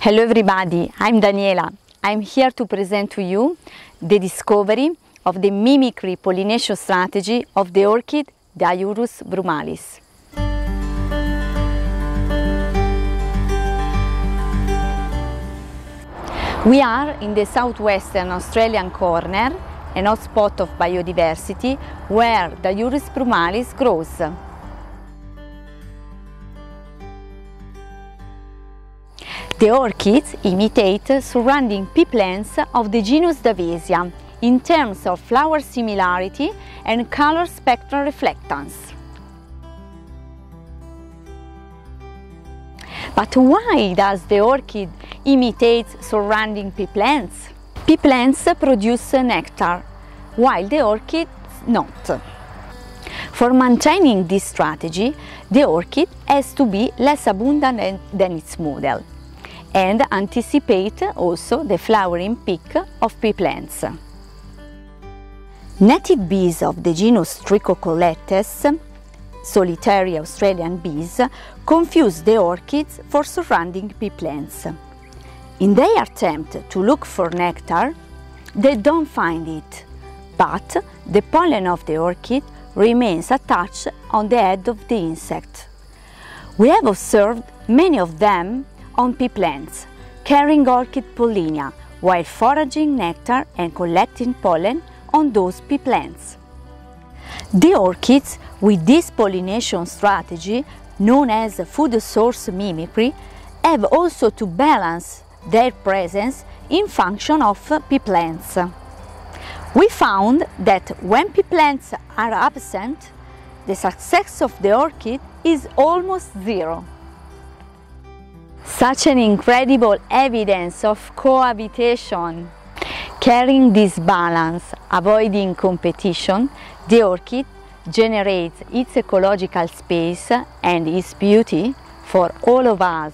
Hello everybody, I'm Daniela. I'm here to present to you the discovery of the mimicry pollination strategy of the orchid Diuris brumalis. We are in the southwestern Australian corner, an hotspot of biodiversity where Diuris brumalis grows. The orchids imitate surrounding pea plants of the genus Daviesia in terms of flower similarity and color spectral reflectance. But why does the orchid imitate surrounding pea plants? Pea plants produce nectar, while the orchid not. For maintaining this strategy, the orchid has to be less abundant than its model and anticipate also the flowering peak of pea plants. Native bees of the genus Trichocolletes, solitary Australian bees, confuse the orchids for surrounding pea plants. In their attempt to look for nectar, they don't find it, but the pollen of the orchid remains attached on the head of the insect. We have observed many of them on pea plants, carrying orchid pollinia while foraging nectar and collecting pollen on those pea plants. The orchids with this pollination strategy, known as food source mimicry, have also to balance their presence in function of pea plants. We found that when pea plants are absent, the success of the orchid is almost zero. Such an incredible evidence of cohabitation. Carrying this balance, avoiding competition, the orchid generates its ecological space and its beauty for all of us.